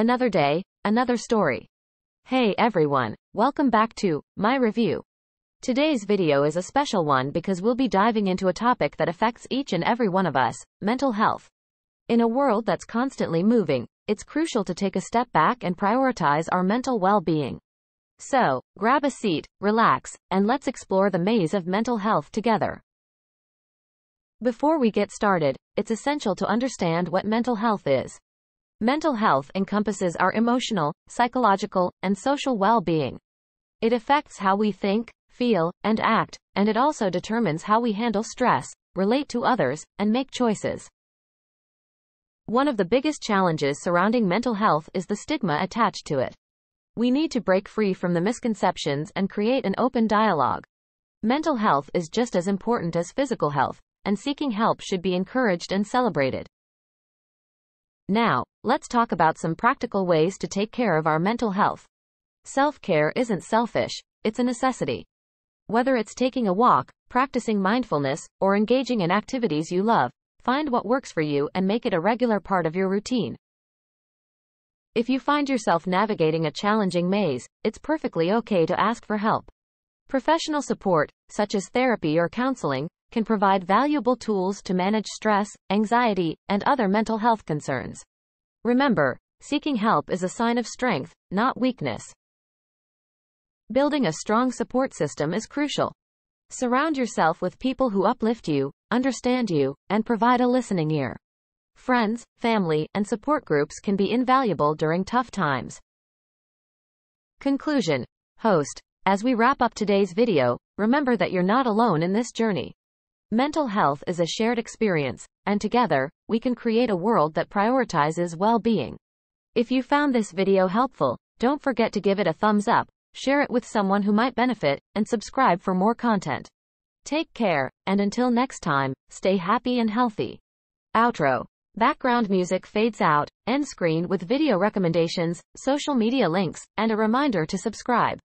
Another day, another story. Hey everyone, welcome back to my review. Today's video is a special one because we'll be diving into a topic that affects each and every one of us mental health. In a world that's constantly moving, it's crucial to take a step back and prioritize our mental well being. So, grab a seat, relax, and let's explore the maze of mental health together. Before we get started, it's essential to understand what mental health is. Mental health encompasses our emotional, psychological, and social well being. It affects how we think, feel, and act, and it also determines how we handle stress, relate to others, and make choices. One of the biggest challenges surrounding mental health is the stigma attached to it. We need to break free from the misconceptions and create an open dialogue. Mental health is just as important as physical health, and seeking help should be encouraged and celebrated. Now, let's talk about some practical ways to take care of our mental health. Self care isn't selfish, it's a necessity. Whether it's taking a walk, practicing mindfulness, or engaging in activities you love, find what works for you and make it a regular part of your routine. If you find yourself navigating a challenging maze, it's perfectly okay to ask for help. Professional support, such as therapy or counseling, can provide valuable tools to manage stress, anxiety, and other mental health concerns. Remember, seeking help is a sign of strength, not weakness. Building a strong support system is crucial. Surround yourself with people who uplift you, understand you, and provide a listening ear. Friends, family, and support groups can be invaluable during tough times. Conclusion. Host. As we wrap up today's video, remember that you're not alone in this journey. Mental health is a shared experience, and together, we can create a world that prioritizes well-being. If you found this video helpful, don't forget to give it a thumbs up, share it with someone who might benefit, and subscribe for more content. Take care, and until next time, stay happy and healthy. Outro. Background music fades out, end screen with video recommendations, social media links, and a reminder to subscribe.